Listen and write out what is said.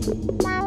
Bye.